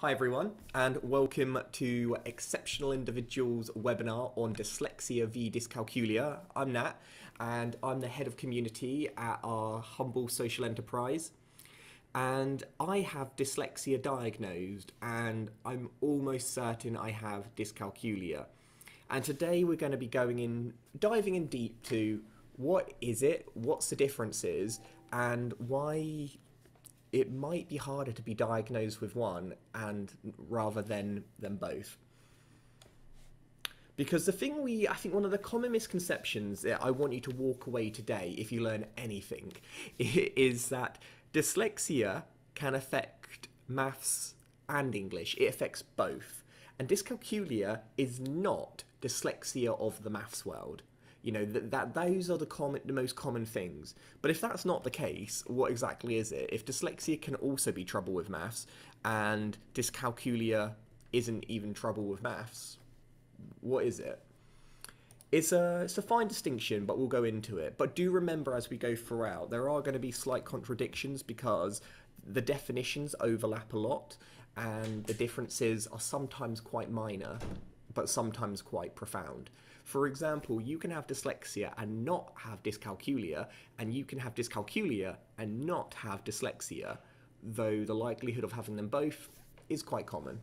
Hi everyone, and welcome to Exceptional Individuals webinar on Dyslexia v Dyscalculia. I'm Nat, and I'm the head of community at our humble social enterprise. And I have dyslexia diagnosed, and I'm almost certain I have dyscalculia. And today we're going to be going in, diving in deep to what is it, what's the differences, and why it might be harder to be diagnosed with one and rather than than both. Because the thing we i think one of the common misconceptions that i want you to walk away today if you learn anything is that dyslexia can affect maths and english. It affects both. And dyscalculia is not dyslexia of the maths world you know that, that those are the common, the most common things. But if that's not the case, what exactly is it? If dyslexia can also be trouble with maths, and dyscalculia isn't even trouble with maths, what is it? It's a, it's a fine distinction, but we'll go into it. But do remember as we go throughout, there are going to be slight contradictions because the definitions overlap a lot and the differences are sometimes quite minor, but sometimes quite profound. For example, you can have dyslexia and not have dyscalculia, and you can have dyscalculia and not have dyslexia, though the likelihood of having them both is quite common.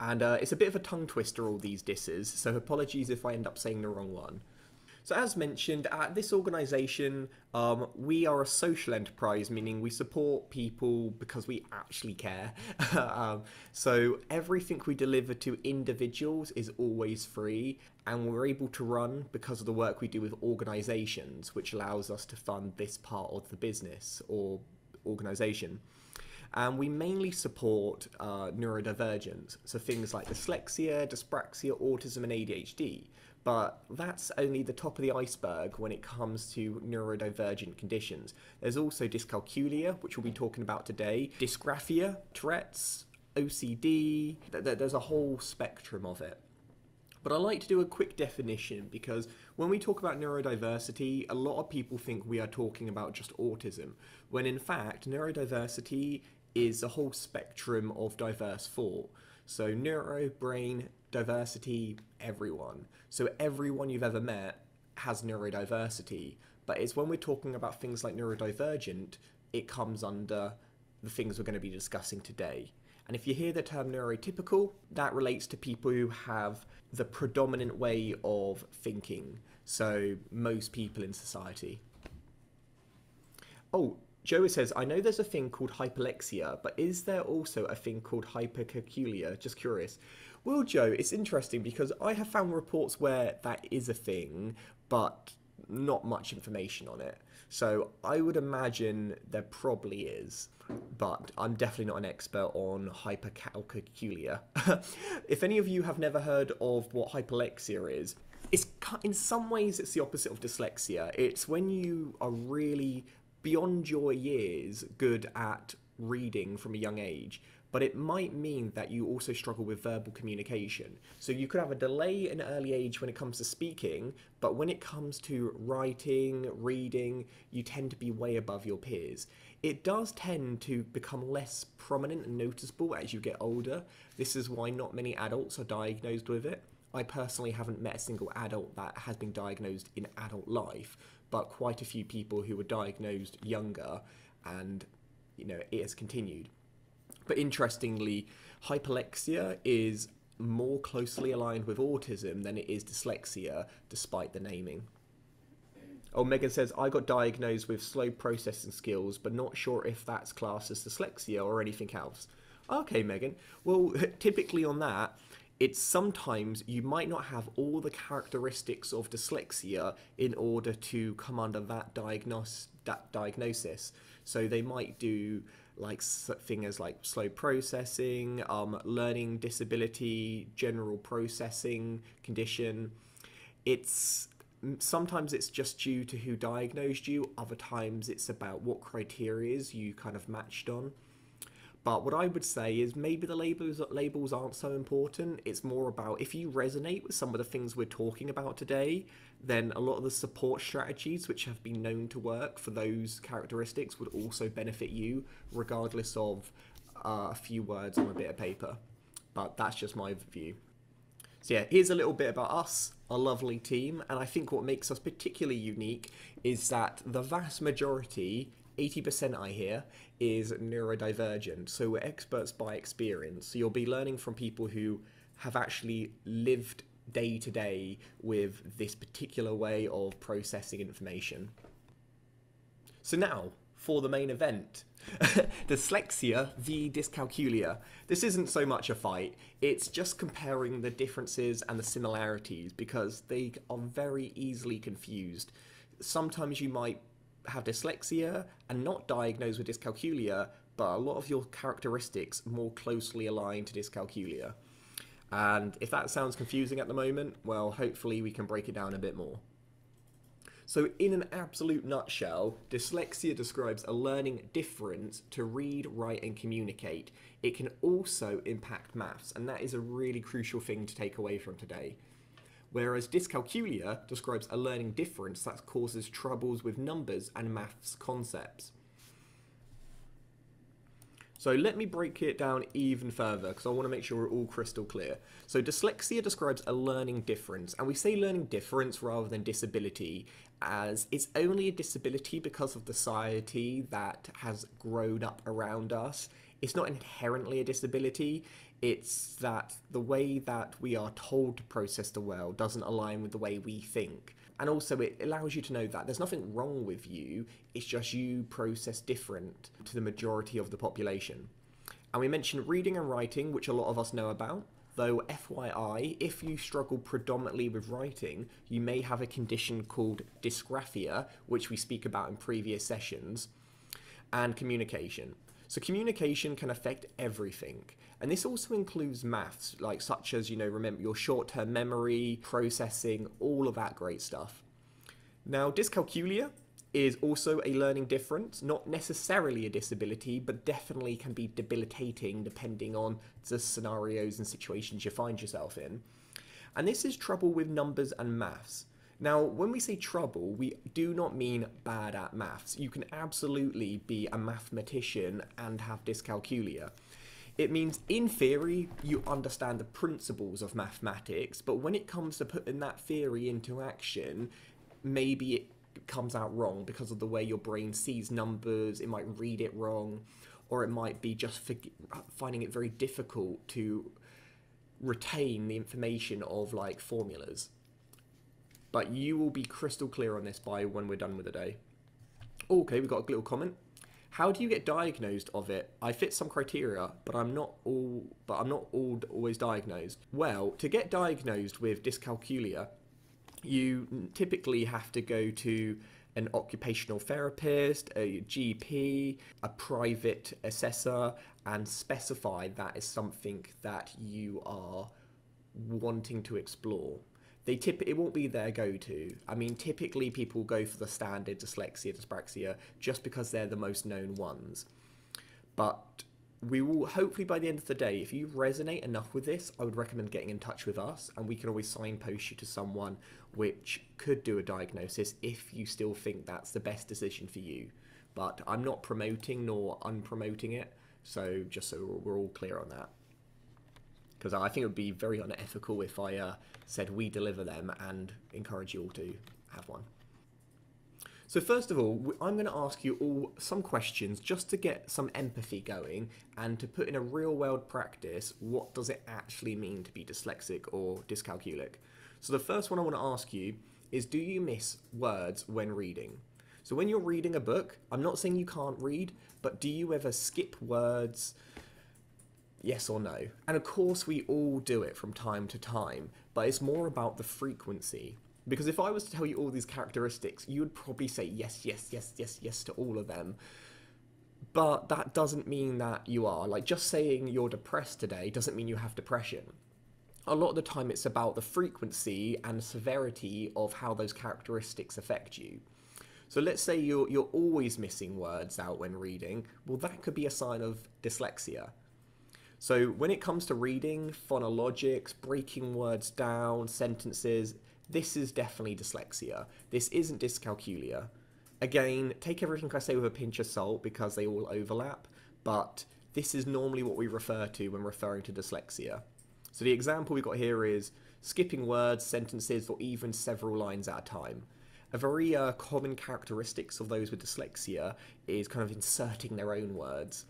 And uh, it's a bit of a tongue twister, all these disses, so apologies if I end up saying the wrong one. So, as mentioned, at this organisation, um, we are a social enterprise, meaning we support people because we actually care. um, so, everything we deliver to individuals is always free, and we're able to run because of the work we do with organisations, which allows us to fund this part of the business or organisation. And we mainly support uh, neurodivergence, so things like dyslexia, dyspraxia, autism, and ADHD but that's only the top of the iceberg when it comes to neurodivergent conditions. There's also dyscalculia, which we'll be talking about today, dysgraphia, Tourette's, OCD, there's a whole spectrum of it. But I like to do a quick definition because when we talk about neurodiversity, a lot of people think we are talking about just autism, when in fact, neurodiversity is a whole spectrum of diverse thought. So, neuro, brain, diversity, everyone. So everyone you've ever met has neurodiversity, but it's when we're talking about things like neurodivergent, it comes under the things we're going to be discussing today. And if you hear the term neurotypical, that relates to people who have the predominant way of thinking. So, most people in society. Oh, Joey says, I know there's a thing called hyperlexia, but is there also a thing called hypercalculia? Just curious. Well, Joe, it's interesting because I have found reports where that is a thing, but not much information on it. So I would imagine there probably is, but I'm definitely not an expert on hypercalculia. if any of you have never heard of what hyperlexia is, it's in some ways it's the opposite of dyslexia. It's when you are really beyond your years good at reading from a young age but it might mean that you also struggle with verbal communication. So you could have a delay in early age when it comes to speaking, but when it comes to writing, reading, you tend to be way above your peers. It does tend to become less prominent and noticeable as you get older. This is why not many adults are diagnosed with it. I personally haven't met a single adult that has been diagnosed in adult life, but quite a few people who were diagnosed younger and you know it has continued. But interestingly, hyperlexia is more closely aligned with autism than it is dyslexia, despite the naming. Oh, Megan says, I got diagnosed with slow processing skills, but not sure if that's classed as dyslexia or anything else. Okay, Megan. Well, typically on that, it's sometimes you might not have all the characteristics of dyslexia in order to come under that, that diagnosis. So they might do like things like slow processing, um, learning disability, general processing condition. It's sometimes it's just due to who diagnosed you. Other times it's about what criteria you kind of matched on. But what I would say is maybe the labels labels aren't so important. It's more about if you resonate with some of the things we're talking about today, then a lot of the support strategies which have been known to work for those characteristics would also benefit you, regardless of uh, a few words on a bit of paper. But that's just my view. So yeah, here's a little bit about us, our lovely team, and I think what makes us particularly unique is that the vast majority, 80% I hear, is neurodivergent. So we're experts by experience. So you'll be learning from people who have actually lived day to day with this particular way of processing information. So now, for the main event. Dyslexia v dyscalculia. This isn't so much a fight, it's just comparing the differences and the similarities because they are very easily confused. Sometimes you might have dyslexia and not diagnosed with dyscalculia, but a lot of your characteristics more closely align to dyscalculia. And if that sounds confusing at the moment, well, hopefully we can break it down a bit more. So, in an absolute nutshell, dyslexia describes a learning difference to read, write, and communicate. It can also impact maths, and that is a really crucial thing to take away from today. Whereas dyscalculia describes a learning difference that causes troubles with numbers and maths concepts. So let me break it down even further because I want to make sure we're all crystal clear. So dyslexia describes a learning difference, and we say learning difference rather than disability as it's only a disability because of the society that has grown up around us. It's not inherently a disability, it's that the way that we are told to process the world doesn't align with the way we think. And also, it allows you to know that there's nothing wrong with you, it's just you process different to the majority of the population. And we mentioned reading and writing, which a lot of us know about. Though, FYI, if you struggle predominantly with writing, you may have a condition called dysgraphia, which we speak about in previous sessions, and communication. So, communication can affect everything. And this also includes maths, like such as, you know, remember your short term memory, processing, all of that great stuff. Now, dyscalculia is also a learning difference, not necessarily a disability, but definitely can be debilitating depending on the scenarios and situations you find yourself in. And this is trouble with numbers and maths. Now, when we say trouble, we do not mean bad at maths. You can absolutely be a mathematician and have dyscalculia. It means, in theory, you understand the principles of mathematics, but when it comes to putting that theory into action, maybe it comes out wrong because of the way your brain sees numbers, it might read it wrong, or it might be just finding it very difficult to retain the information of like formulas. But you will be crystal clear on this by when we're done with the day. Okay, we've got a little comment. How do you get diagnosed of it? I fit some criteria, but I'm not all but I'm not all always diagnosed. Well, to get diagnosed with dyscalculia, you typically have to go to an occupational therapist, a GP, a private assessor, and specify that is something that you are wanting to explore. They tip it won't be their go-to. I mean, typically people go for the standard dyslexia, dyspraxia, just because they're the most known ones. But we will hopefully by the end of the day, if you resonate enough with this, I would recommend getting in touch with us and we can always signpost you to someone which could do a diagnosis if you still think that's the best decision for you. But I'm not promoting nor unpromoting it, so just so we're all clear on that. Because I think it would be very unethical if I uh, said we deliver them and encourage you all to have one. So first of all, I'm going to ask you all some questions just to get some empathy going and to put in a real world practice what does it actually mean to be dyslexic or dyscalculic. So the first one I want to ask you is do you miss words when reading? So when you're reading a book, I'm not saying you can't read, but do you ever skip words? Yes or no? And of course we all do it from time to time, but it's more about the frequency. Because if I was to tell you all these characteristics, you would probably say yes, yes, yes, yes, yes to all of them. But that doesn't mean that you are. Like, just saying you're depressed today doesn't mean you have depression. A lot of the time, it's about the frequency and severity of how those characteristics affect you. So let's say you're, you're always missing words out when reading. Well, that could be a sign of dyslexia. So when it comes to reading, phonologics, breaking words down, sentences, this is definitely dyslexia. This isn't dyscalculia. Again, take everything I say with a pinch of salt because they all overlap, but this is normally what we refer to when referring to dyslexia. So the example we've got here is skipping words, sentences, or even several lines at a time. A very uh, common characteristics of those with dyslexia is kind of inserting their own words.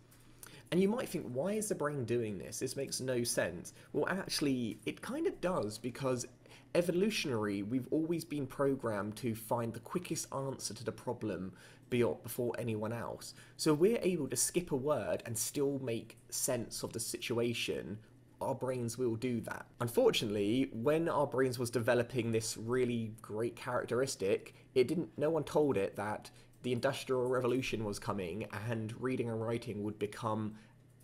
And you might think, why is the brain doing this? This makes no sense. Well, actually, it kind of does because evolutionary, we've always been programmed to find the quickest answer to the problem before anyone else. So we're able to skip a word and still make sense of the situation. Our brains will do that. Unfortunately, when our brains was developing this really great characteristic, it didn't. No one told it that the industrial revolution was coming and reading and writing would become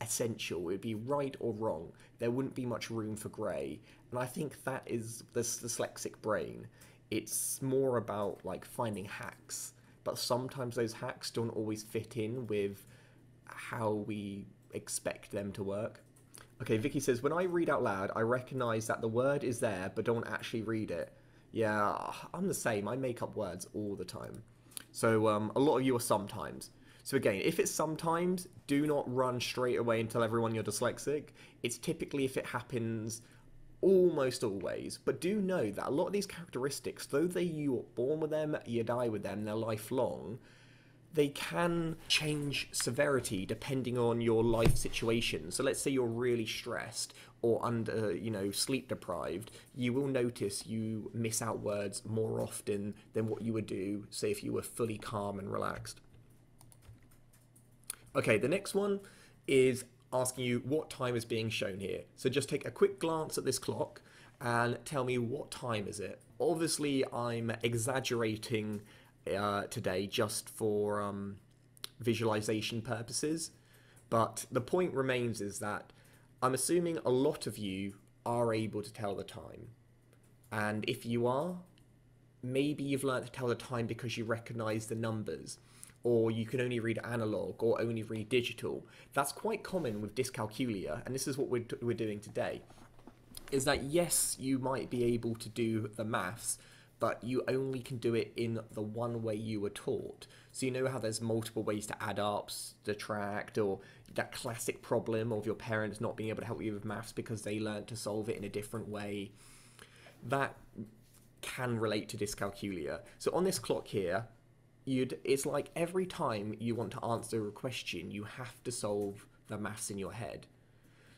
essential. It would be right or wrong. There wouldn't be much room for grey. And I think that is the dyslexic brain. It's more about like finding hacks, but sometimes those hacks don't always fit in with how we expect them to work. Okay, Vicky says, when I read out loud, I recognize that the word is there, but don't actually read it. Yeah, I'm the same. I make up words all the time. So um, a lot of you are sometimes. So again, if it's sometimes, do not run straight away and tell everyone you're dyslexic. It's typically if it happens almost always. But do know that a lot of these characteristics, though they you are born with them, you die with them, they're lifelong, they can change severity depending on your life situation. So let's say you're really stressed or under, you know, sleep deprived, you will notice you miss out words more often than what you would do, say, if you were fully calm and relaxed. Okay, the next one is asking you what time is being shown here. So just take a quick glance at this clock and tell me what time is it. Obviously, I'm exaggerating uh, today just for um, visualization purposes, but the point remains is that I'm assuming a lot of you are able to tell the time. And if you are, maybe you've learned to tell the time because you recognize the numbers or you can only read analog or only read digital. That's quite common with dyscalculia, and this is what we're, we're doing today. Is that yes, you might be able to do the maths, but you only can do it in the one way you were taught. So you know how there's multiple ways to add up, subtract, or that classic problem of your parents not being able to help you with maths because they learned to solve it in a different way. That can relate to dyscalculia. So on this clock here, you'd it's like every time you want to answer a question, you have to solve the maths in your head.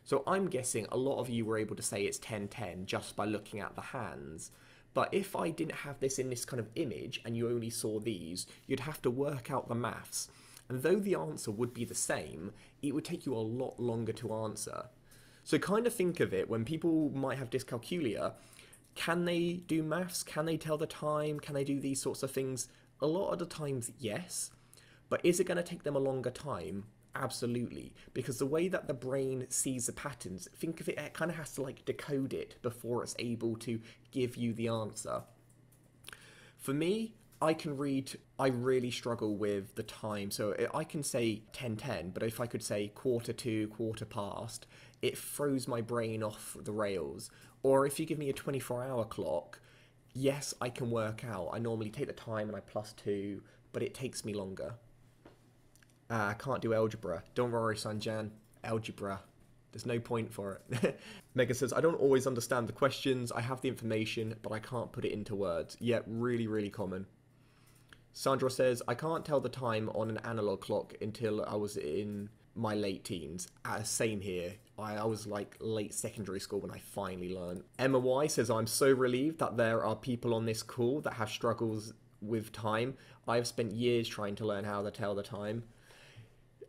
So I'm guessing a lot of you were able to say it's 10-10 just by looking at the hands. But if I didn't have this in this kind of image and you only saw these, you'd have to work out the maths. And though the answer would be the same, it would take you a lot longer to answer. So kind of think of it when people might have dyscalculia, can they do maths? Can they tell the time? Can they do these sorts of things? A lot of the times, yes. But is it going to take them a longer time? Absolutely. Because the way that the brain sees the patterns, think of it, it kind of has to like decode it before it's able to give you the answer. For me, I can read, I really struggle with the time. So eh, I can say 1010, but if I could say quarter to, quarter past, it throws my brain off the rails. Or if you give me a 24 hour clock, yes, I can work out. I normally take the time and I plus two, but it takes me longer. Uh, I can't do algebra. Don't worry, Sanjan. Algebra. There's no point for it. Mega says, I don't always understand the questions. I have the information, but I can't put it into words. Yeah, really, really common. Sandra says, I can't tell the time on an analog clock until I was in my late teens. Uh, same here. I, I was like late secondary school when I finally learned. Emma Y says, I'm so relieved that there are people on this call that have struggles with time. I've spent years trying to learn how to tell the time.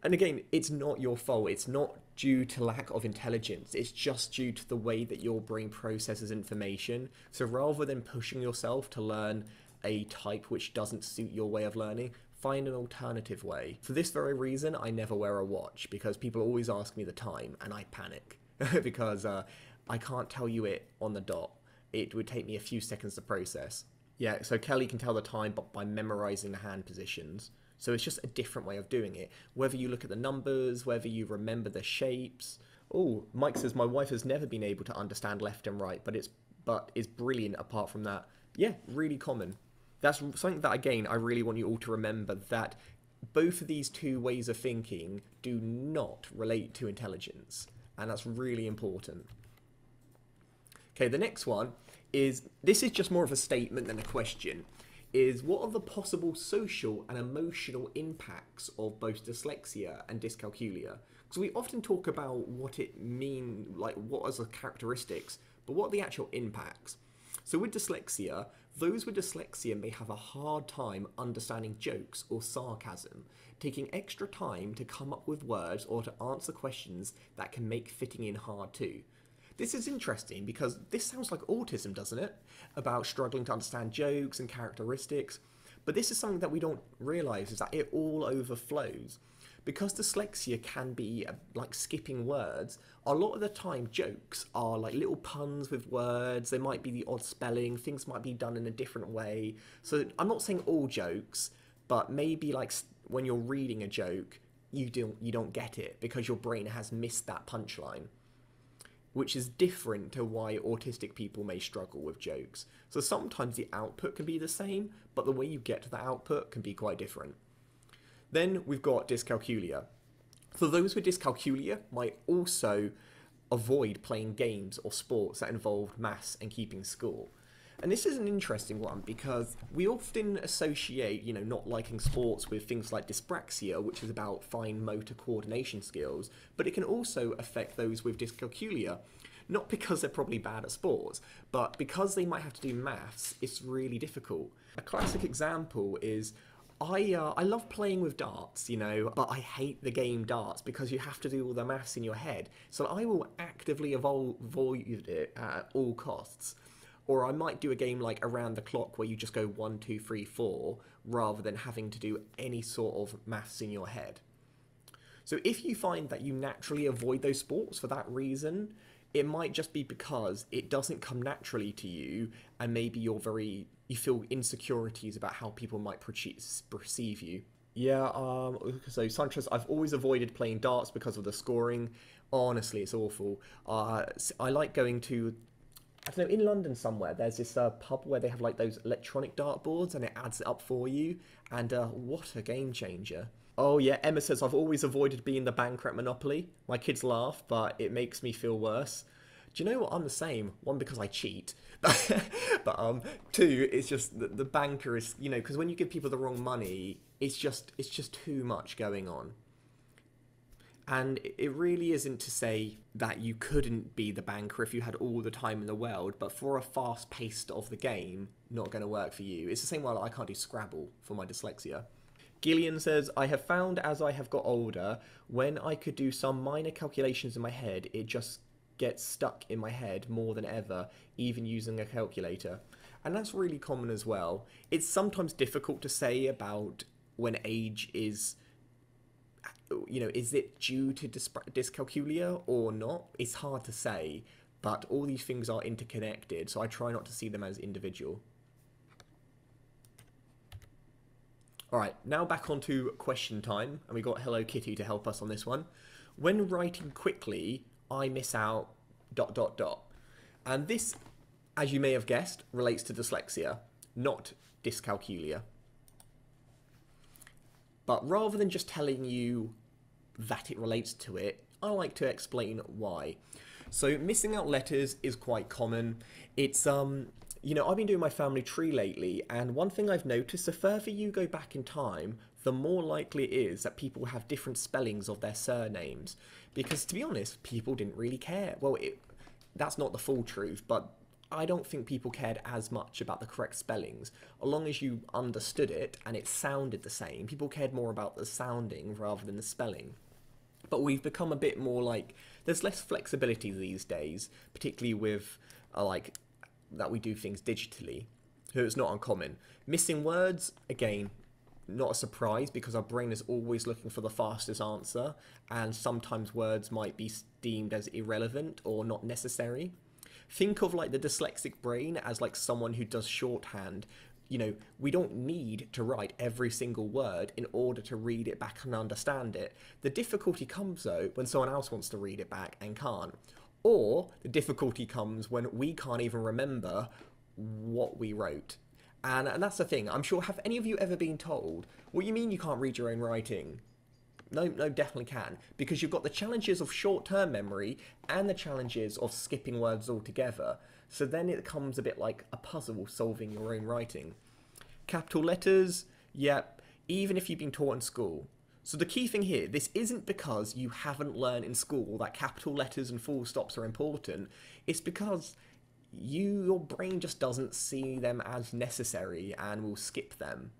And again, it's not your fault. It's not due to lack of intelligence. It's just due to the way that your brain processes information. So rather than pushing yourself to learn a type which doesn't suit your way of learning, find an alternative way. For this very reason, I never wear a watch because people always ask me the time and I panic because uh, I can't tell you it on the dot. It would take me a few seconds to process. Yeah, so Kelly can tell the time but by memorizing the hand positions. So it's just a different way of doing it. Whether you look at the numbers, whether you remember the shapes. Oh, Mike says my wife has never been able to understand left and right, but it's but is brilliant apart from that. Yeah, really common that's something that again I really want you all to remember that both of these two ways of thinking do not relate to intelligence, and that's really important. Okay, the next one is this is just more of a statement than a question. Is what are the possible social and emotional impacts of both dyslexia and dyscalculia? Because we often talk about what it mean, like what are the characteristics, but what are the actual impacts? So with dyslexia, those with dyslexia may have a hard time understanding jokes or sarcasm, taking extra time to come up with words or to answer questions that can make fitting in hard too. This is interesting because this sounds like autism, doesn't it? About struggling to understand jokes and characteristics. But this is something that we don't realise is that it all overflows. Because dyslexia can be uh, like skipping words, a lot of the time jokes are like little puns with words, they might be the odd spelling, things might be done in a different way. So I'm not saying all jokes, but maybe like when you're reading a joke, you don't you don't get it because your brain has missed that punchline which is different to why autistic people may struggle with jokes. So sometimes the output can be the same, but the way you get to the output can be quite different. Then we've got dyscalculia. So those with dyscalculia might also avoid playing games or sports that involve maths and keeping score. And this is an interesting one because we often associate, you know, not liking sports with things like dyspraxia, which is about fine motor coordination skills, but it can also affect those with dyscalculia. Not because they're probably bad at sports, but because they might have to do maths, it's really difficult. A classic example is I uh, I love playing with darts, you know, but I hate the game darts because you have to do all the maths in your head. So I will actively avoid it at all costs. Or I might do a game like around the clock where you just go one, two, three, four, rather than having to do any sort of maths in your head. So if you find that you naturally avoid those sports for that reason, it might just be because it doesn't come naturally to you and maybe you're very you feel insecurities about how people might perceive you. Yeah um so sanchez i've always avoided playing darts because of the scoring. Honestly it's awful. Uh i like going to I don't know, in London somewhere, there's this uh, pub where they have like those electronic dartboards and it adds it up for you. And uh, what a game changer. Oh, yeah, Emma says, I've always avoided being the banker at Monopoly. My kids laugh, but it makes me feel worse. Do you know what? I'm the same. One, because I cheat. but um, two, it's just the, the banker is, you know, because when you give people the wrong money, it's just it's just too much going on. And it really isn't to say that you couldn't be the banker if you had all the time in the world, but for a fast pace of the game, not going to work for you. It's the same way like I can't do Scrabble for my dyslexia. Gillian says, I have found as I have got older, when I could do some minor calculations in my head, it just gets stuck in my head more than ever, even using a calculator. And that's really common as well. It's sometimes difficult to say about when age is you know, is it due to dyscalculia or not? It's hard to say, but all these things are interconnected, so I try not to see them as individual. Alright, now back onto question time, and we got Hello Kitty to help us on this one. When writing quickly, I miss out dot dot dot. And this, as you may have guessed, relates to dyslexia, not dyscalculia. But rather than just telling you that it relates to it, I like to explain why. So missing out letters is quite common. It's um you know, I've been doing my family tree lately, and one thing I've noticed, the further you go back in time, the more likely it is that people have different spellings of their surnames. Because to be honest, people didn't really care. Well, it, that's not the full truth, but I don't think people cared as much about the correct spellings. As long as you understood it and it sounded the same, people cared more about the sounding rather than the spelling. But we've become a bit more like there's less flexibility these days, particularly with uh, like that we do things digitally. So it's not uncommon. Missing words, again, not a surprise because our brain is always looking for the fastest answer, and sometimes words might be deemed as irrelevant or not necessary think of like the dyslexic brain as like someone who does shorthand you know, we don't need to write every single word in order to read it back and understand it. The difficulty comes though when someone else wants to read it back and can't. Or the difficulty comes when we can't even remember what we wrote. And, and that's the thing. I'm sure, have any of you ever been told, what you mean you can't read your own writing? No, no, definitely can. Because you've got the challenges of short term memory and the challenges of skipping words altogether. So then it becomes a bit like a puzzle solving your own writing. Capital letters, yep, even if you've been taught in school. So the key thing here, this isn't because you haven't learned in school that capital letters and full stops are important. It's because you your brain just doesn't see them as necessary and will skip them.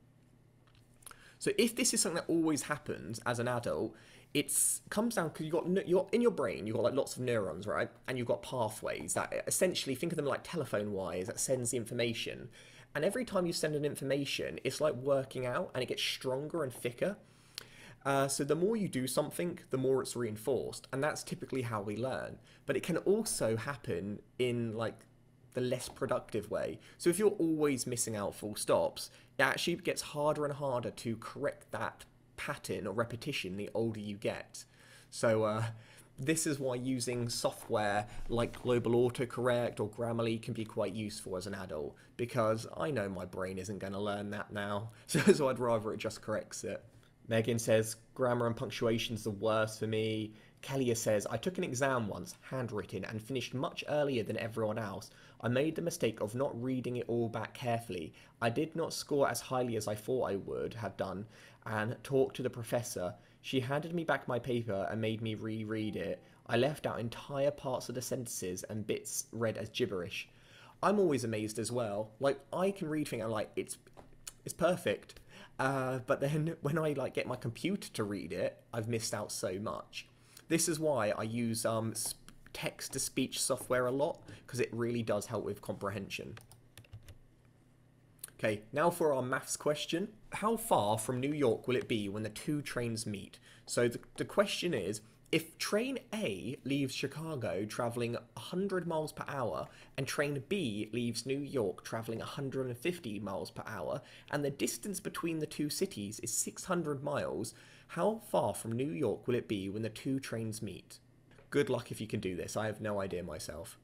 So if this is something that always happens as an adult, it comes down because you've got you're in your brain you've got like lots of neurons right and you've got pathways that essentially think of them like telephone wires that sends the information and every time you send an information it's like working out and it gets stronger and thicker. Uh, so the more you do something the more it's reinforced. And that's typically how we learn. But it can also happen in like the less productive way. So if you're always missing out full stops it actually gets harder and harder to correct that pattern or repetition the older you get. So uh, this is why using software like Global Autocorrect or Grammarly can be quite useful as an adult because I know my brain isn't going to learn that now, so, so I'd rather it just corrects it. Megan says grammar and punctuation's the worst for me. Kelly says, I took an exam once, handwritten, and finished much earlier than everyone else. I made the mistake of not reading it all back carefully. I did not score as highly as I thought I would have done, and talked to the professor. She handed me back my paper and made me reread it. I left out entire parts of the sentences and bits read as gibberish. I'm always amazed as well. Like I can read things and like it's it's perfect. Uh, but then when I like get my computer to read it, I've missed out so much. This is why I use um, text to speech software a lot because it really does help with comprehension. Okay, now for our maths question. How far from New York will it be when the two trains meet? So the, the question is, if train A leaves Chicago traveling 100 miles per hour and train B leaves New York traveling 150 miles per hour and the distance between the two cities is 600 miles, how far from New York will it be when the two trains meet? Good luck if you can do this. I have no idea myself.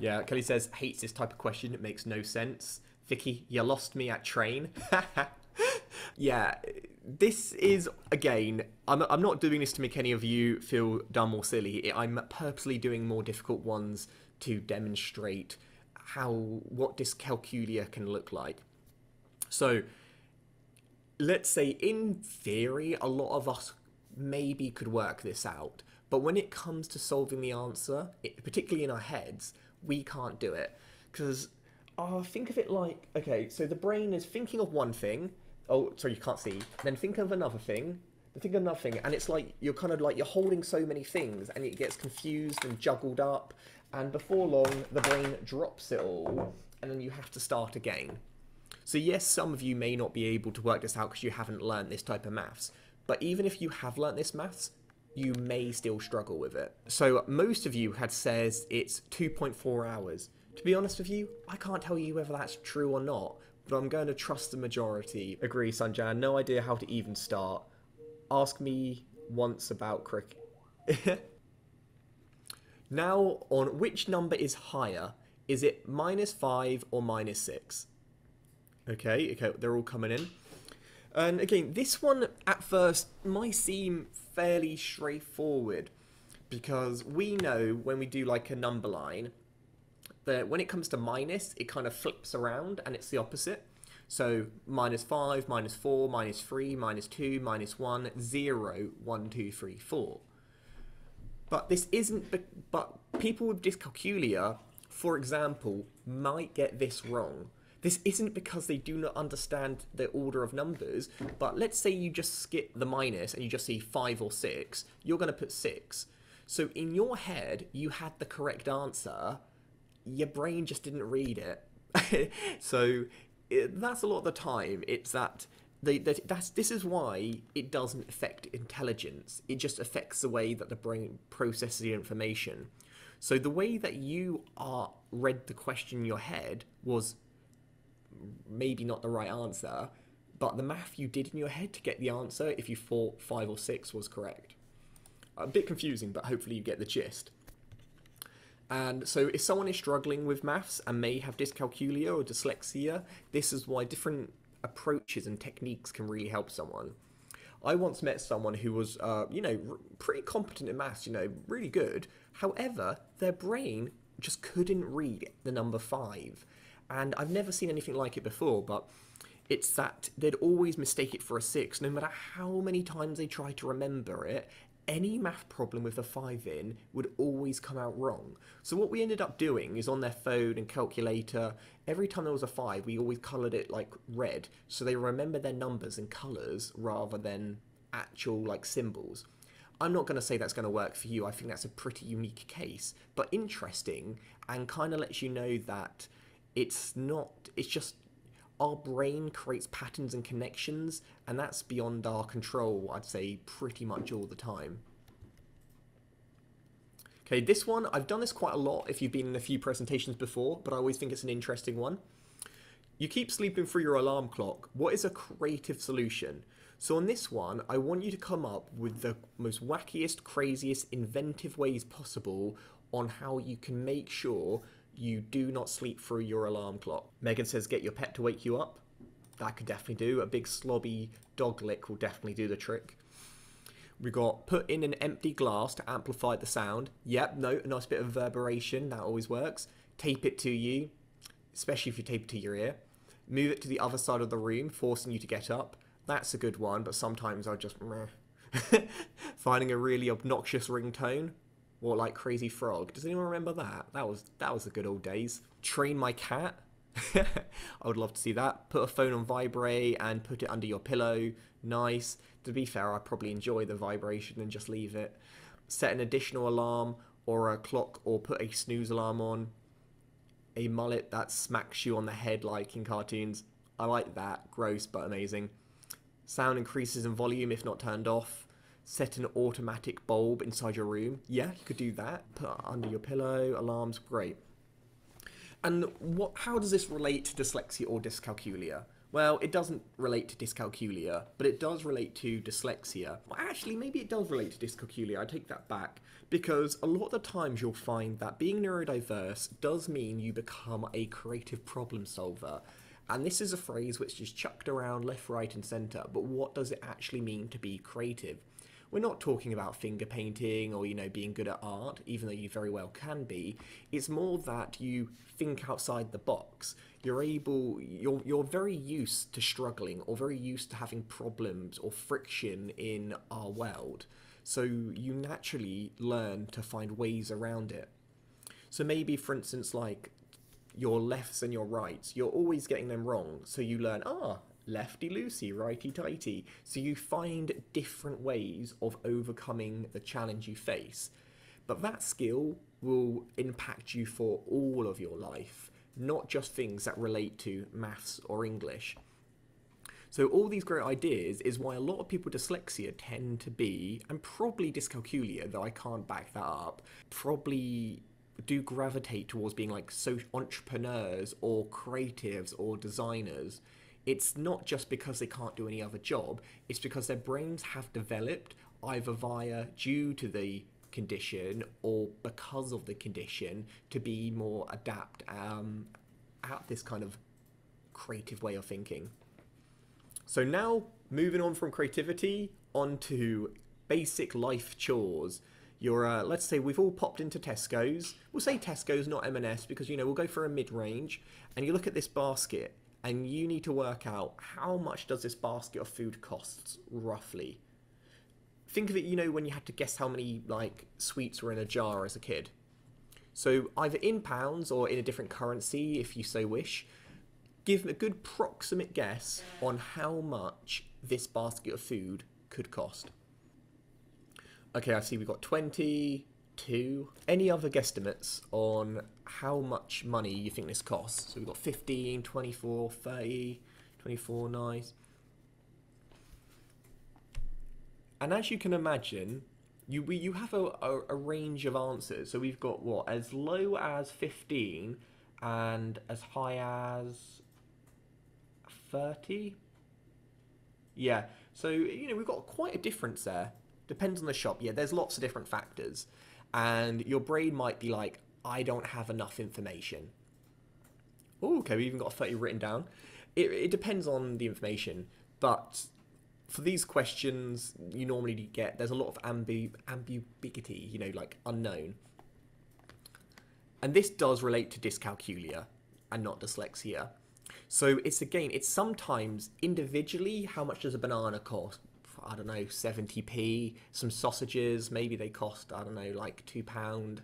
Yeah, Kelly says hates this type of question. It makes no sense. Vicky, you lost me at train. yeah, this is again. I'm I'm not doing this to make any of you feel dumb or silly. I'm purposely doing more difficult ones to demonstrate how what dyscalculia can look like. So, let's say in theory, a lot of us maybe could work this out, but when it comes to solving the answer, it, particularly in our heads, we can't do it because oh, think of it like okay, so the brain is thinking of one thing. Oh, sorry, you can't see. Then think of another thing. Then think of another thing, and it's like you're kind of like you're holding so many things, and it gets confused and juggled up. And before long, the brain drops it all, and then you have to start again. So yes, some of you may not be able to work this out because you haven't learned this type of maths. But even if you have learnt this maths, you may still struggle with it. So most of you had says it's 2.4 hours. To be honest with you, I can't tell you whether that's true or not, but I'm going to trust the majority. Agree, Sanjan. No idea how to even start. Ask me once about cricket. now, on which number is higher? Is it minus 5 or minus 6? Okay, okay, they're all coming in. And again, this one at first might seem fairly straightforward because we know when we do like a number line that when it comes to minus, it kind of flips around and it's the opposite. So minus 5, minus 4, minus 3, minus 2, minus 1, 0, 1, 2, 3, 4. But this isn't, but people with dyscalculia, for example, might get this wrong. This isn't because they do not understand the order of numbers, but let's say you just skip the minus and you just see 5 or 6, you're going to put 6. So in your head, you had the correct answer, your brain just didn't read it. so it, that's a lot of the time. It's that that that's this is why it doesn't affect intelligence. It just affects the way that the brain processes the information. So the way that you are read the question in your head was maybe not the right answer, but the math you did in your head to get the answer if you thought five or six was correct. A bit confusing, but hopefully you get the gist. And so, if someone is struggling with maths and may have dyscalculia or dyslexia, this is why different approaches and techniques can really help someone. I once met someone who was, uh, you know, r- pretty competent in maths, you know, really good. However, their brain just couldn't read the number five. And I've never seen anything like it before, but it's that they'd always mistake it for a six, no matter how many times they tried to remember it. Any math problem with a five in would always come out wrong. So, what we ended up doing is on their phone and calculator, every time there was a five, we always coloured it like red so they remember their numbers and colours rather than actual like symbols. I'm not going to say that's going to work for you. I think that's a pretty unique case, but interesting and kind of lets you know that it's not, it's just our brain creates patterns and connections, and that's beyond our control, I'd say, pretty much all the time. Okay, this one, I've done this quite a lot if you've been in a few presentations before, but I always think it's an interesting one. You keep sleeping through your alarm clock. What is a creative solution? So, on this one, I want you to come up with the most wackiest, craziest, inventive ways possible on how you can make sure you do not sleep through your alarm clock. Megan says, get your pet to wake you up. That could definitely do. A big slobby dog lick will definitely do the trick. We got put in an empty glass to amplify the sound. Yep, no, a nice bit of reverberation. That always works. Tape it to you, especially if you tape it to your ear. Move it to the other side of the room, forcing you to get up. That's a good one, but sometimes I just. Finding a really obnoxious ringtone. Or like Crazy Frog. Does anyone remember that? That was that was the good old days. Train my cat. I would love to see that. Put a phone on vibrate and put it under your pillow. Nice. To be fair, I probably enjoy the vibration and just leave it. Set an additional alarm or a clock or put a snooze alarm on. A mullet that smacks you on the head like in cartoons. I like that. Gross but amazing. Sound increases in volume if not turned off set an automatic bulb inside your room. Yeah, you could do that. Put under your pillow, alarms, great. And what? How does this relate to dyslexia or dyscalculia? Well, it doesn't relate to dyscalculia, but it does relate to dyslexia. Well, actually, maybe it does relate to dyscalculia. I take that back because a lot of the times you'll find that being neurodiverse does mean you become a creative problem solver. And this is a phrase which is chucked around left, right, and centre, but what does it actually mean to be creative? We're not talking about finger painting or, you know, being good at art, even though you very well can be. It's more that you think outside the box. You're able, you're, you're very used to struggling or very used to having problems or friction in our world. So you naturally learn to find ways around it. So maybe, for instance, like your lefts and your rights, you're always getting them wrong. So you learn, ah, lefty loosey, righty tighty. So you find different ways of overcoming the challenge you face. But that skill will impact you for all of your life, not just things that relate to maths or English. So all these great ideas is why a lot of people with dyslexia tend to be, and probably dyscalculia, though I can't back that up, probably do gravitate towards being like so entrepreneurs or creatives or designers it's not just because they can't do any other job, it's because their brains have developed either via due to the condition or because of the condition to be more adapt um, at this kind of creative way of thinking. So now moving on from creativity onto basic life chores. You're, uh, let's say we've all popped into Tesco's. We'll say Tesco's, not M&S, because you know we'll go for a mid-range. And you look at this basket, and you need to work out how much does this basket of food costs roughly. Think of it, you know, when you had to guess how many like sweets were in a jar as a kid. So either in pounds or in a different currency, if you so wish, give a good proximate guess on how much this basket of food could cost. Okay, I see we've got 20, two. Any other guesstimates on how much money you think this costs? So we've got 15, 24, 30, 24, nice. And as you can imagine, you we, you have a, a, a range of answers. So we've got what as low as 15 and as high as 30. Yeah. So you know we've got quite a difference there. Depends on the shop. Yeah, there's lots of different factors and your brain might be like, I don't have enough information. Oh, okay, we've even got a 30 written down. It, it depends on the information, but for these questions, you normally get there's a lot of ambi, ambiguity, you know, like unknown. And this does relate to dyscalculia and not dyslexia. So it's again, it's sometimes individually how much does a banana cost? I don't know, 70p. Some sausages, maybe they cost, I don't know, like £2.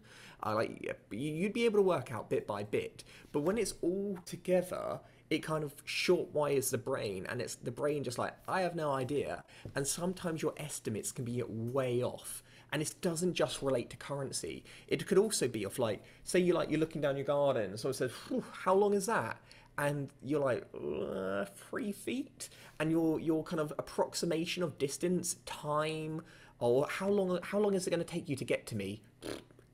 Uh, like You'd be able to work out bit by bit. But when it's all together, it kind of short wires the brain and it's the brain just like i have no idea and sometimes your estimates can be way off and this doesn't just relate to currency it could also be of like say you like you're looking down your garden and someone says how long is that and you're like uh, three feet? And your your kind of approximation of distance time or how long how long is it going to take you to get to me?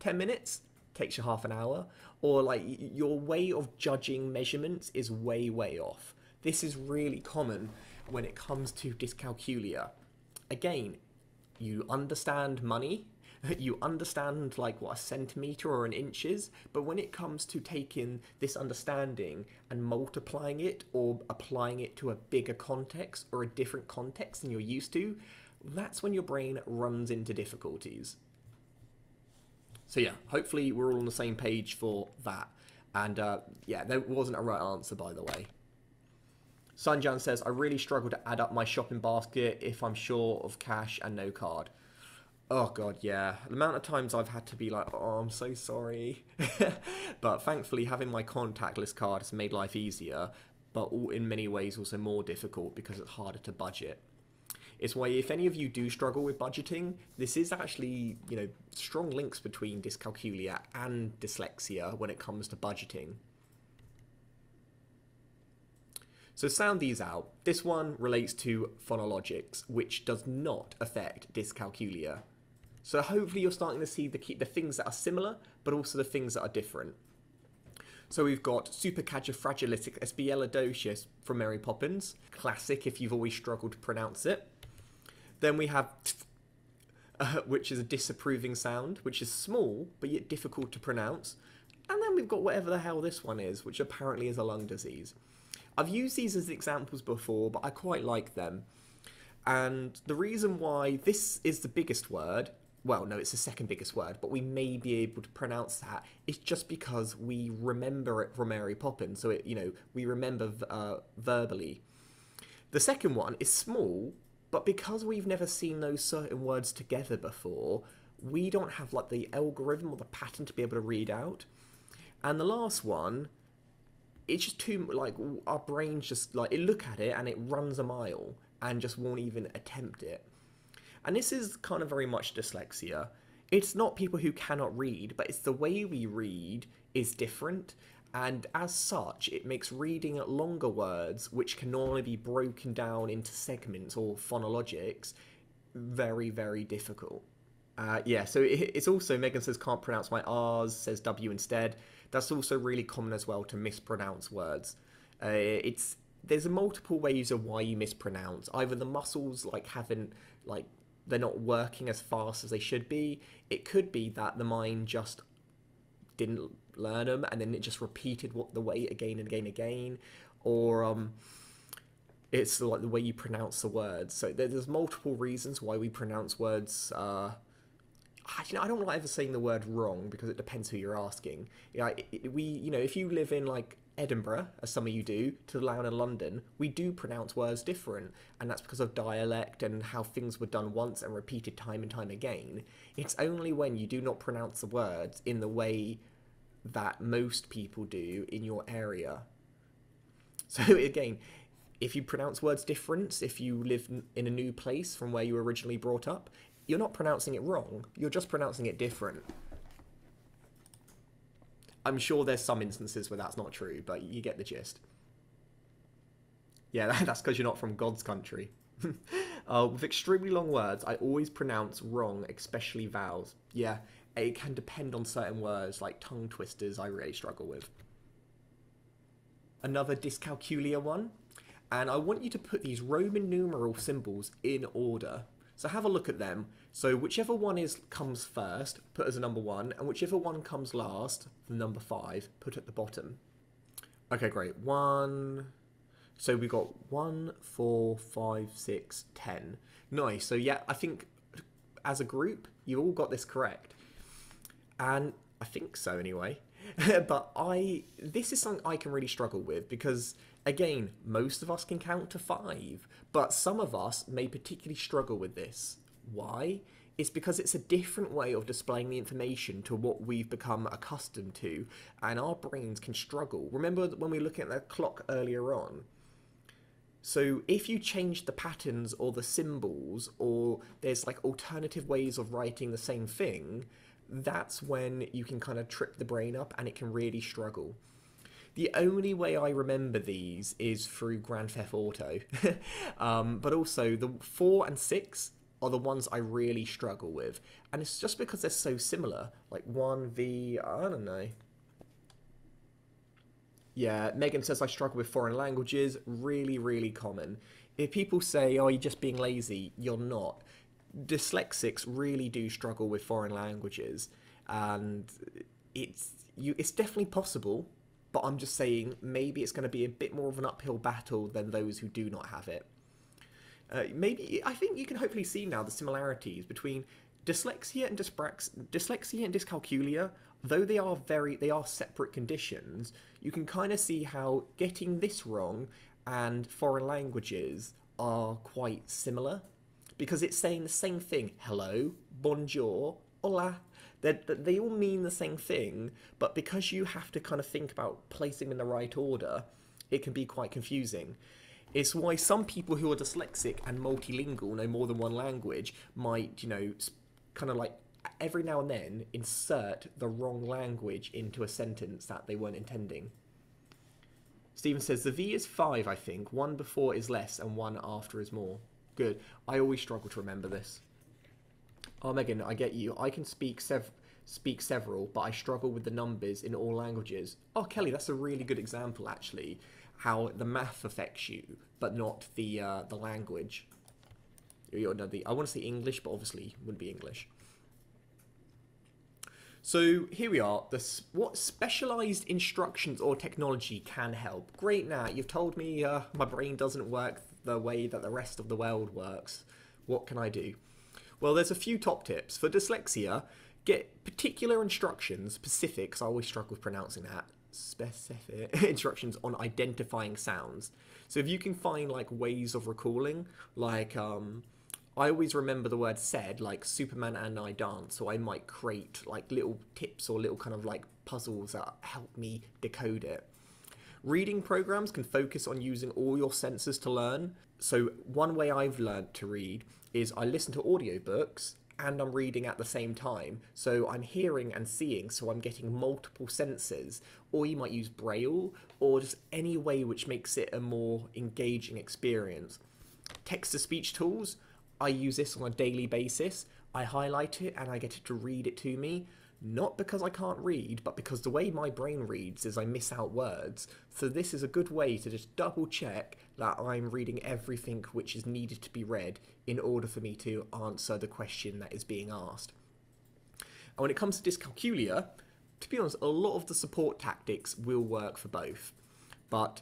10 minutes? Takes you half an hour. Or like your way of judging measurements is way way off. This is really common when it comes to dyscalculia. Again you understand money you understand like what a centimeter or an inch is, but when it comes to taking this understanding and multiplying it or applying it to a bigger context or a different context than you're used to, that's when your brain runs into difficulties. So yeah, hopefully we're all on the same page for that. And uh, yeah, there wasn't a right answer, by the way. Sanjan says, I really struggle to add up my shopping basket if I'm short of cash and no card. Oh god, yeah. The amount of times I've had to be like, "Oh, I'm so sorry," but thankfully, having my contactless card has made life easier, but in many ways also more difficult because it's harder to budget. It's why if any of you do struggle with budgeting, this is actually, you know, strong links between dyscalculia and dyslexia when it comes to budgeting. So sound these out. This one relates to phonologics, which does not affect dyscalculia. So hopefully you're starting to see the, key, the things that are similar, but also the things that are different. So we've got supercalifragilisticexpialidocious from Mary Poppins, classic if you've always struggled to pronounce it. Then we have uh, which is a disapproving sound, which is small but yet difficult to pronounce. And then we've got whatever the hell this one is, which apparently is a lung disease. I've used these as examples before, but I quite like them. And the reason why this is the biggest word well, no, it's the second biggest word, but we may be able to pronounce that. It's just because we remember it from Mary Poppins, so it, you know, we remember uh, verbally. The second one is small, but because we've never seen those certain words together before, we don't have like the algorithm or the pattern to be able to read out. And the last one, it's just too like our brains just like it look at it and it runs a mile and just won't even attempt it. And this is kind of very much dyslexia. It's not people who cannot read, but it's the way we read is different. And as such, it makes reading longer words, which can normally be broken down into segments or phonologics, very, very difficult. Uh, yeah, so it, it's also, Megan says, can't pronounce my R's, says W instead. That's also really common as well to mispronounce words. Uh, it's there's multiple ways of why you mispronounce. Either the muscles like haven't like they're not working as fast as they should be. It could be that the mind just didn't learn them and then it just repeated what the way again and again and again, or um, it's like the way you pronounce the words. So there's multiple reasons why we pronounce words. Uh, you know, I don't like ever saying the word wrong because it depends who you're asking. You know, we, you know, if you live in like Edinburgh, as some of you do, to Lown in London, we do pronounce words different, and that's because of dialect and how things were done once and repeated time and time again. It's only when you do not pronounce the words in the way that most people do in your area. So again, if you pronounce words different, if you live in a new place from where you were originally brought up, you're not pronouncing it wrong, you're just pronouncing it different. I'm sure there's some instances where that's not true, but you get the gist. Yeah, that's because you're not from God's country. uh, with extremely long words, I always pronounce wrong, especially vowels. Yeah, it can depend on certain words, like tongue twisters, I really struggle with. Another dyscalculia one, and I want you to put these Roman numeral symbols in order. So have a look at them. So whichever one is comes first, put as a number one, and whichever one comes last, the number five, put at the bottom. Okay, great. One. So we got one, four, five, six, ten. Nice. So yeah, I think as a group, you all got this correct, and I think so anyway. but I, this is something I can really struggle with because again, most of us can count to five, but some of us may particularly struggle with this. Why? It's because it's a different way of displaying the information to what we've become accustomed to, and our brains can struggle. Remember when we were looking at the clock earlier on? So if you change the patterns or the symbols, or there's like alternative ways of writing the same thing, that's when you can kind of trip the brain up and it can really struggle. The only way I remember these is through Grand Theft Auto, um, but also the four and six are the ones I really struggle with, and it's just because they're so similar. Like one v, I don't know. Yeah, Megan says I struggle with foreign languages. Really, really common. If people say, "Oh, you're just being lazy," you're not. Dyslexics really do struggle with foreign languages, and it's you. It's definitely possible, but I'm just saying maybe it's going to be a bit more of an uphill battle than those who do not have it. Uh, maybe I think you can hopefully see now the similarities between dyslexia and dyslexia and dyscalculia. Though they are very they are separate conditions, you can kind of see how getting this wrong and foreign languages are quite similar because it's saying the same thing. Hello, bonjour, hola. They're, they all mean the same thing, but because you have to kind of think about placing them in the right order, it can be quite confusing. It's why some people who are dyslexic and multilingual, know more than one language, might, you know, kind of like every now and then insert the wrong language into a sentence that they weren't intending. Stephen says the V is five, I think. One before is less, and one after is more. Good. I always struggle to remember this. Oh, Megan, I get you. I can speak sev- speak several, but I struggle with the numbers in all languages. Oh, Kelly, that's a really good example, actually how the math affects you, but not the uh, the language. You the, I want to say English, but obviously wouldn't be English. So here we are. The what specialized instructions or technology can help? Great, Nat. You've told me uh, my brain doesn't work the way that the rest of the world works. What can I do? Well, there's a few top tips for dyslexia. Get particular instructions, specifics. I always struggle with pronouncing that specific instructions on identifying sounds. So if you can find like ways of recalling, like um, I always remember the word said, like Superman and I dance, so I might create like little tips or little kind of like puzzles that help me decode it. Reading programs can focus on using all your senses to learn. So one way I've learned to read is I listen to audiobooks and I'm reading at the same time. So I'm hearing and seeing, so I'm getting multiple senses. Or you might use Braille, or just any way which makes it a more engaging experience. Text to speech tools, I use this on a daily basis. I highlight it and I get it to read it to me not because I can't read, but because the way my brain reads is I miss out words. So this is a good way to just double check that I'm reading everything which is needed to be read in order for me to answer the question that is being asked. And when it comes to dyscalculia, to be honest, a lot of the support tactics will work for both, but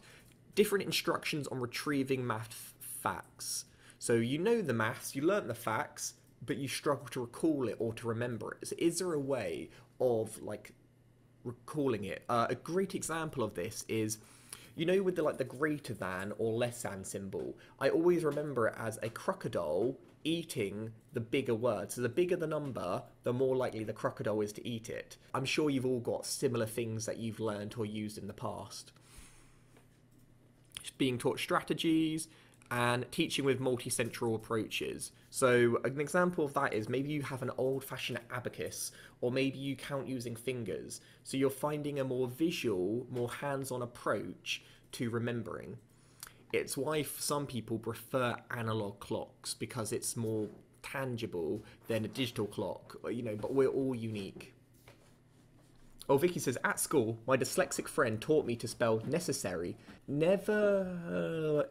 different instructions on retrieving math facts. So you know the maths, you learn the facts, but you struggle to recall it or to remember it. So is there a way of like recalling it? Uh, a great example of this is you know with the like the greater than or less than symbol i always remember it as a crocodile eating the bigger word so the bigger the number the more likely the crocodile is to eat it i'm sure you've all got similar things that you've learned or used in the past being taught strategies and teaching with multi-sensory approaches. So an example of that is maybe you have an old-fashioned abacus, or maybe you count using fingers. So you're finding a more visual, more hands-on approach to remembering. It's why some people prefer analog clocks because it's more tangible than a digital clock, you know, but we're all unique. Oh, Vicky says, at school, my dyslexic friend taught me to spell necessary. Never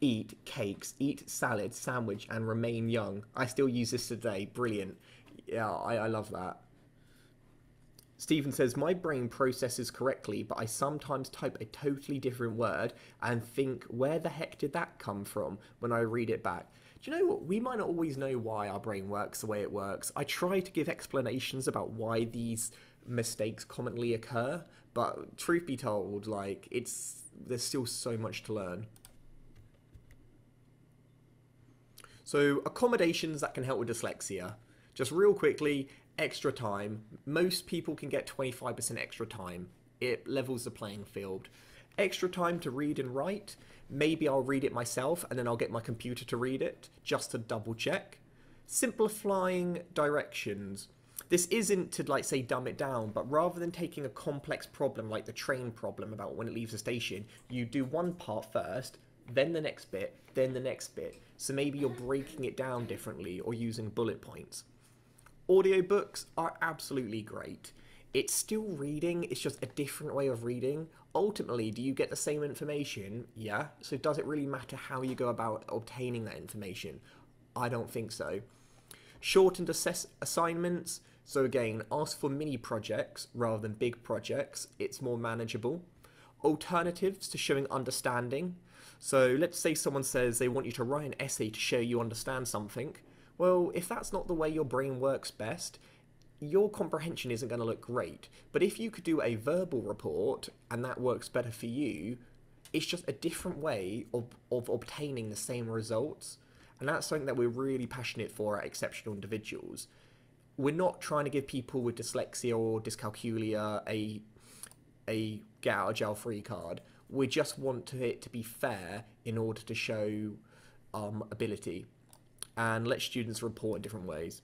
eat cakes, eat salad, sandwich, and remain young. I still use this today. Brilliant. Yeah, I, I love that. Stephen says, My brain processes correctly, but I sometimes type a totally different word and think, where the heck did that come from when I read it back? Do you know what? We might not always know why our brain works the way it works. I try to give explanations about why these mistakes commonly occur, but truth be told, like, it's there's still so much to learn. So, accommodations that can help with dyslexia. Just real quickly, extra time. Most people can get 25% extra time. It levels the playing field. Extra time to read and write. Maybe I'll read it myself and then I'll get my computer to read it just to double check. Simplifying directions. This isn't to like say dumb it down, but rather than taking a complex problem like the train problem about when it leaves the station, you do one part first, then the next bit, then the next bit. So maybe you're breaking it down differently or using bullet points. Audiobooks are absolutely great. It's still reading, it's just a different way of reading. Ultimately, do you get the same information? Yeah. So does it really matter how you go about obtaining that information? I don't think so. Shortened assess- assignments. So again, ask for mini projects rather than big projects. It's more manageable. Alternatives to showing understanding. So let's say someone says they want you to write an essay to show you understand something. Well, if that's not the way your brain works best, your comprehension isn't going to look great. But if you could do a verbal report and that works better for you, it's just a different way of, of obtaining the same results. And that's something that we're really passionate for at Exceptional Individuals. We're not trying to give people with dyslexia or dyscalculia a a get out of jail free card we just want it to be fair in order to show um, ability and let students report in different ways.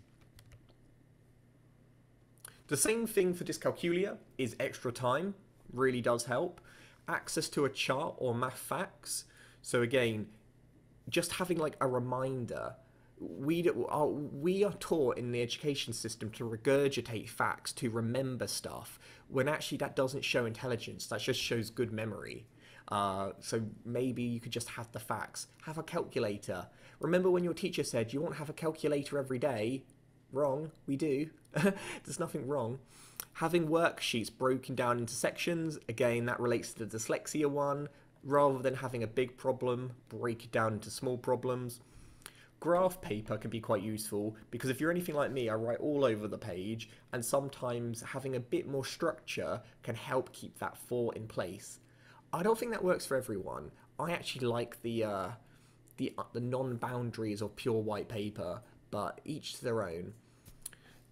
The same thing for dyscalculia is extra time, really does help. Access to a chart or math facts. So again, just having like a reminder. We are, we are taught in the education system to regurgitate facts, to remember stuff, when actually that doesn't show intelligence, that just shows good memory. Uh, so maybe you could just have the facts. Have a calculator. Remember when your teacher said you won't have a calculator every day? Wrong. We do. There's nothing wrong. Having worksheets broken down into sections, again, that relates to the dyslexia one. Rather than having a big problem, break it down into small problems. Graph paper can be quite useful because if you're anything like me, I write all over the page, and sometimes having a bit more structure can help keep that thought in place. I don't think that works for everyone. I actually like the uh, the uh, the non-boundaries of pure white paper, but each to their own.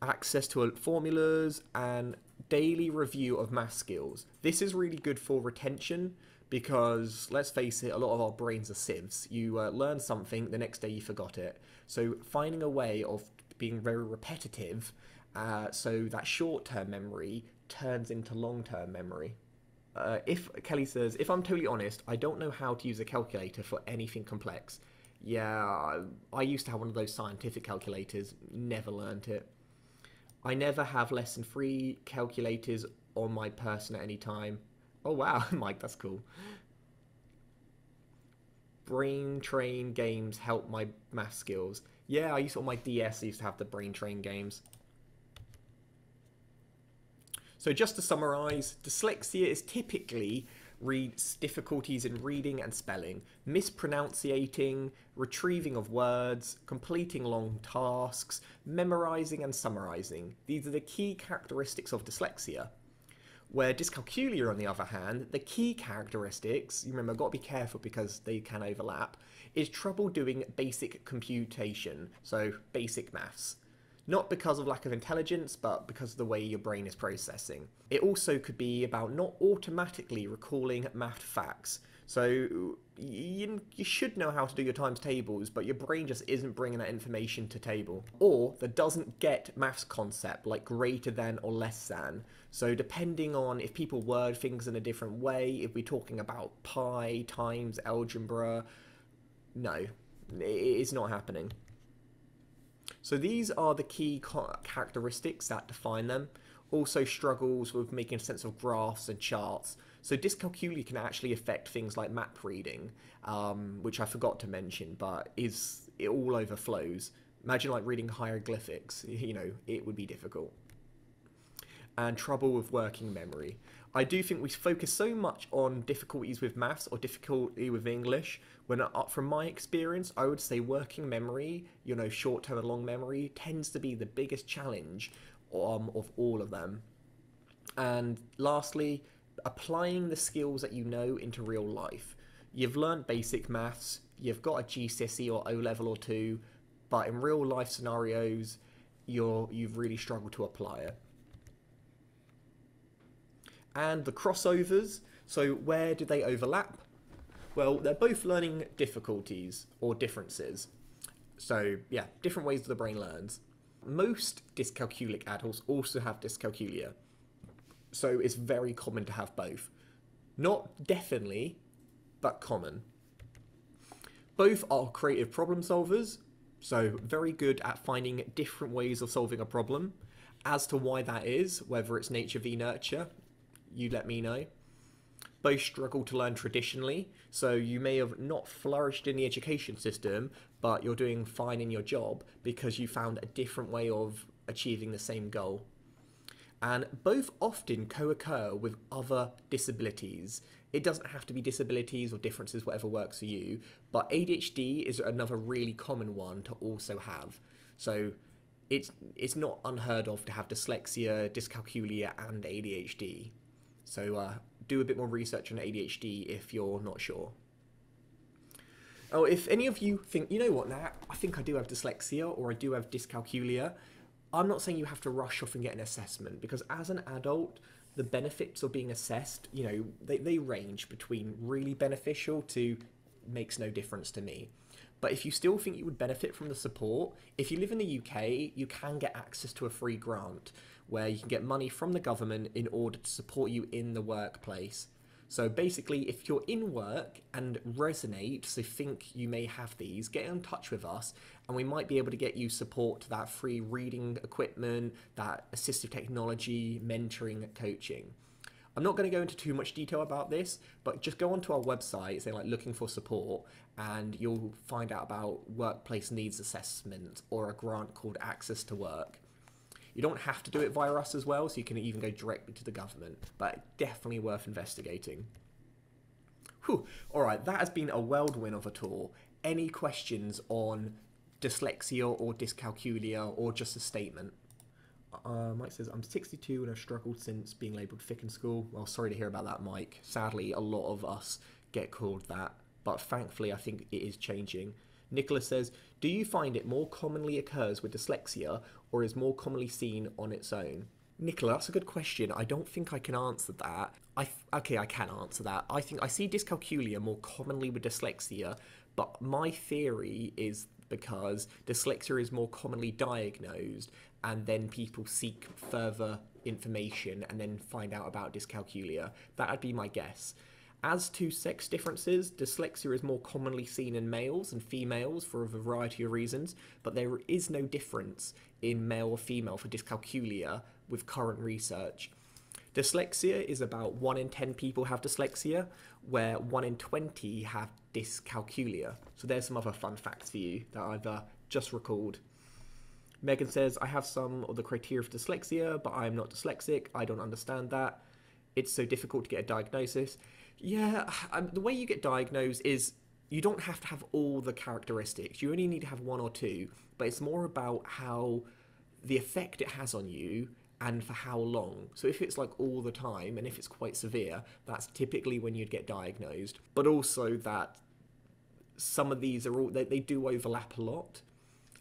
Access to formulas and daily review of math skills. This is really good for retention because let's face it, a lot of our brains are sieves. You uh, learn something, the next day you forgot it. So finding a way of being very repetitive, uh, so that short-term memory turns into long-term memory uh, if Kelly says, if I'm totally honest, I don't know how to use a calculator for anything complex. Yeah, I used to have one of those scientific calculators, never learned it. I never have less than three calculators on my person at any time. Oh wow, Mike, that's cool. Brain Train games help my math skills. Yeah, I used on my DS, I used to have the Brain Train games. So just to summarize, dyslexia is typically reads difficulties in reading and spelling, mispronunciating, retrieving of words, completing long tasks, memorizing and summarizing. These are the key characteristics of dyslexia. Where dyscalculia, on the other hand, the key characteristics, you remember, got to be careful because they can overlap, is trouble doing basic computation, so basic maths not because of lack of intelligence, but because of the way your brain is processing. It also could be about not automatically recalling math facts. So you, you should know how to do your times tables, but your brain just isn't bringing that information to table. Or that doesn't get maths concept like greater than or less than. So depending on if people word things in a different way, if we're talking about pi times algebra, no, it's not happening. So these are the key characteristics that define them. Also struggles with making sense of graphs and charts. So dyscalculia can actually affect things like map reading, um, which I forgot to mention, but is it all overflows. Imagine like reading hieroglyphics. You know, it would be difficult. And trouble with working memory. I do think we focus so much on difficulties with maths or difficulty with English. When, uh, from my experience, I would say working memory, you know, short term and long memory, tends to be the biggest challenge um, of all of them. And lastly, applying the skills that you know into real life. You've learned basic maths, you've got a GCSE or O level or two, but in real life scenarios, you're you've really struggled to apply it. And the crossovers, so where do they overlap? Well, they're both learning difficulties or differences. So, yeah, different ways the brain learns. Most dyscalculic adults also have dyscalculia. So, it's very common to have both. Not definitely, but common. Both are creative problem solvers, so very good at finding different ways of solving a problem. As to why that is, whether it's nature v nurture, you let me know. Both struggle to learn traditionally, so you may have not flourished in the education system, but you're doing fine in your job because you found a different way of achieving the same goal. And both often co occur with other disabilities. It doesn't have to be disabilities or differences, whatever works for you, but ADHD is another really common one to also have. So it's it's not unheard of to have dyslexia, dyscalculia, and ADHD. So uh, do a bit more research on ADHD if you're not sure. Oh, if any of you think, you know what, now I think I do have dyslexia or I do have dyscalculia, I'm not saying you have to rush off and get an assessment because as an adult, the benefits of being assessed, you know, they, they range between really beneficial to makes no difference to me. But if you still think you would benefit from the support, if you live in the UK, you can get access to a free grant where you can get money from the government in order to support you in the workplace. So basically, if you're in work and resonate, so think you may have these, get in touch with us and we might be able to get you support to that free reading equipment, that assistive technology, mentoring, coaching. I'm not going to go into too much detail about this, but just go onto our website, say like looking for support, and you'll find out about workplace needs assessment or a grant called Access to Work. You don't have to do it via us as well, so you can even go directly to the government, but definitely worth investigating. Whew. All right, that has been a whirlwind of a tour. Any questions on dyslexia or dyscalculia or just a statement? Uh, Mike says, I'm 62 and I've struggled since being labelled thick in school. Well, sorry to hear about that, Mike. Sadly, a lot of us get called that, but thankfully, I think it is changing. Nicholas says, Do you find it more commonly occurs with dyslexia or is more commonly seen on its own? Nicola, that's a good question. I don't think I can answer that. I th- okay, I can answer that. I think I see dyscalculia more commonly with dyslexia, but my theory is because dyslexia is more commonly diagnosed, and then people seek further information and then find out about dyscalculia. That would be my guess. As to sex differences, dyslexia is more commonly seen in males and females for a variety of reasons, but there is no difference in male or female for dyscalculia with current research. Dyslexia is about 1 in 10 people have dyslexia, where 1 in 20 have dyscalculia. So there's some other fun facts for you that I've uh, just recalled. Megan says, I have some of the criteria for dyslexia, but I am not dyslexic. I don't understand that. It's so difficult to get a diagnosis. Yeah, um, the way you get diagnosed is you don't have to have all the characteristics. You only need to have one or two, but it's more about how the effect it has on you and for how long. So if it's like all the time and if it's quite severe, that's typically when you'd get diagnosed. But also that some of these are all they, they do overlap a lot.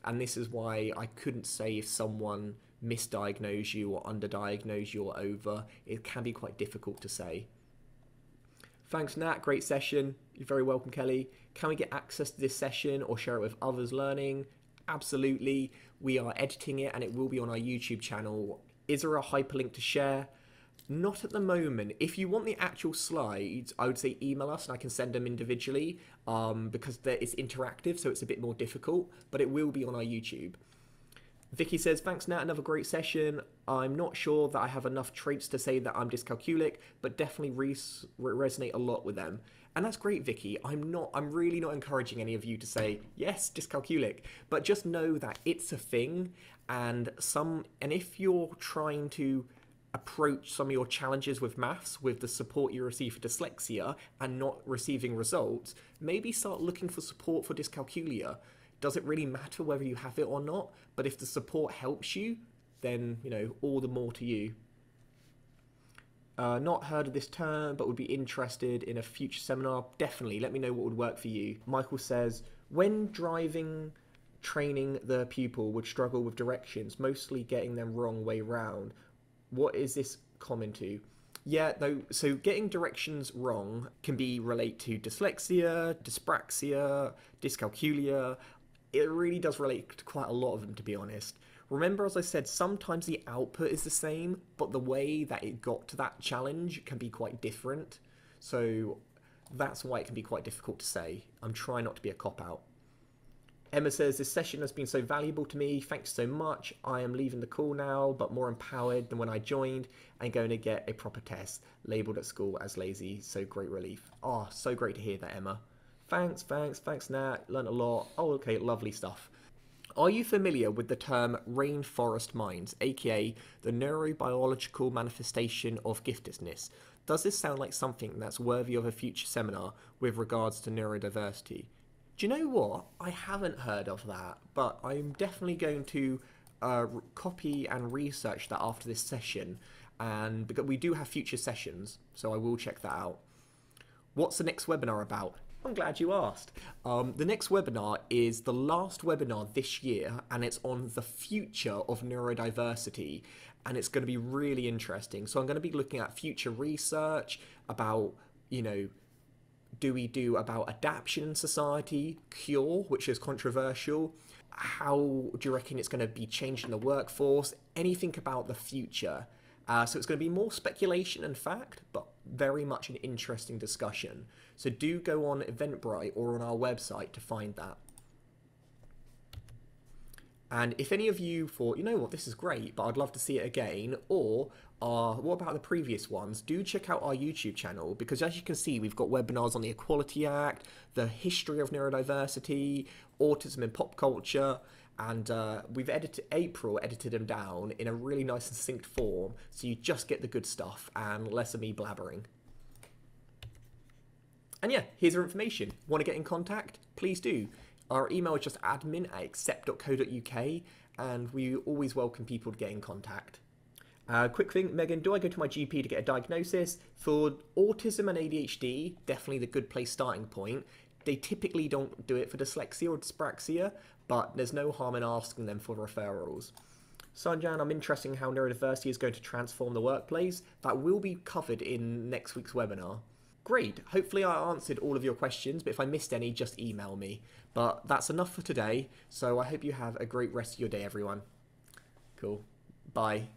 And this is why I couldn't say if someone misdiagnosed you or underdiagnosed you or over. It can be quite difficult to say. Thanks, Nat. Great session. You're very welcome, Kelly. Can we get access to this session or share it with others learning? Absolutely. We are editing it and it will be on our YouTube channel. Is there a hyperlink to share? Not at the moment. If you want the actual slides, I would say email us and I can send them individually um, because it's interactive, so it's a bit more difficult, but it will be on our YouTube. Vicky says, Thanks, Nat. Another great session. I'm not sure that I have enough traits to say that I'm dyscalculic, but definitely res- resonate a lot with them. And that's great, Vicky. I'm not, I'm really not encouraging any of you to say, yes, dyscalculic, but just know that it's a thing. And some, and if you're trying to approach some of your challenges with maths with the support you receive for dyslexia and not receiving results, maybe start looking for support for dyscalculia. Does it really matter whether you have it or not? But if the support helps you, then, you know, all the more to you. Uh, not heard of this term, but would be interested in a future seminar. Definitely, let me know what would work for you. Michael says, when driving, training the pupil would struggle with directions, mostly getting them wrong way round. What is this common to? Yeah, though, so getting directions wrong can be relate to dyslexia, dyspraxia, dyscalculia. It really does relate to quite a lot of them, to be honest. Remember, as I said, sometimes the output is the same, but the way that it got to that challenge can be quite different. So that's why it can be quite difficult to say. I'm trying not to be a cop out. Emma says, This session has been so valuable to me. Thanks so much. I am leaving the call now, but more empowered than when I joined and going to get a proper test labeled at school as lazy. So great relief. Oh, so great to hear that, Emma. Thanks, thanks, thanks, Nat. Learned a lot. Oh, okay, lovely stuff. Are you familiar with the term rainforest minds, aka the neurobiological manifestation of giftedness? Does this sound like something that's worthy of a future seminar with regards to neurodiversity? Do you know what? I haven't heard of that, but I'm definitely going to uh, copy and research that after this session. And because we do have future sessions, so I will check that out. What's the next webinar about? I'm glad you asked. Um, the next webinar is the last webinar this year, and it's on the future of neurodiversity, and it's going to be really interesting. So I'm going to be looking at future research about, you know, do we do about adaptation in society, cure, which is controversial? How do you reckon it's going to be changing the workforce? Anything about the future? Uh, so it's going to be more speculation and fact, but very much an interesting discussion. So do go on Eventbrite or on our website to find that. And if any of you thought, you know what, this is great, but I'd love to see it again, or uh, what about the previous ones, do check out our YouTube channel because as you can see, we've got webinars on the Equality Act, the history of neurodiversity, autism in pop culture, and uh, we've edited April edited them down in a really nice and succinct form, so you just get the good stuff and less of me blabbering. And yeah, here's our information. Want to get in contact? Please do. Our email is just admin at accept.co.uk, and we always welcome people to get in contact. Uh, quick thing, Megan, do I go to my GP to get a diagnosis? For autism and ADHD, definitely the good place starting point. They typically don't do it for dyslexia or dyspraxia, but there's no harm in asking them for referrals. Sanjan, I'm interested in how neurodiversity is going to transform the workplace. That will be covered in next week's webinar. Great. Hopefully, I answered all of your questions, but if I missed any, just email me. But that's enough for today, so I hope you have a great rest of your day, everyone. Cool. Bye.